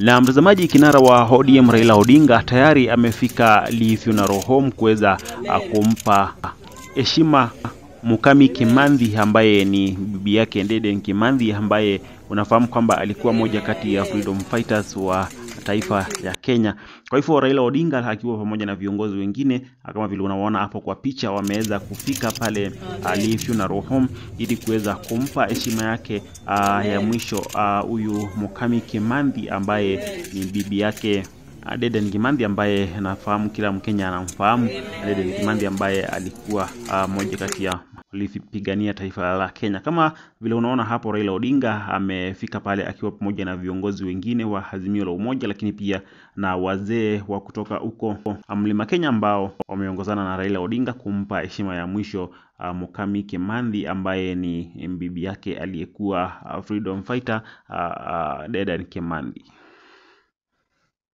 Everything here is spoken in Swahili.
Na mtazamaji, kinara wa ODM Raila Odinga tayari amefika Lee Funeral Home kuweza kumpa heshima Mukami Kimanthi ambaye ni bibi yake Ndeden Kimanthi ambaye unafahamu kwamba alikuwa moja kati ya freedom fighters wa taifa ya Kenya. Kwa hivyo Raila Odinga akiwa pamoja na viongozi wengine kama vile unaona hapo kwa picha, wameweza kufika pale Lee Funeral Home ili kuweza kumpa heshima yake uh, ya mwisho huyu uh, Mukami Kimanthi ambaye ni bibi yake Dedan Kimanthi ambaye nafahamu kila Mkenya anamfahamu Dedan Kimanthi ambaye alikuwa uh, moja kati ya walipigania taifa la Kenya. Kama vile unaona hapo, Raila Odinga amefika pale akiwa pamoja na viongozi wengine wa Azimio la Umoja, lakini pia na wazee wa kutoka huko Mlima Kenya ambao wameongozana na Raila Odinga kumpa heshima ya mwisho uh, Mukami Kimanthi ambaye ni bibi yake aliyekuwa uh, freedom fighter uh, uh, Dedan Kimanthi.